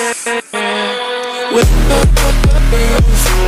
With the